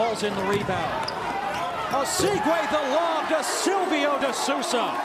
hauls in the rebound. A segue, the lob to Silvio De Sousa.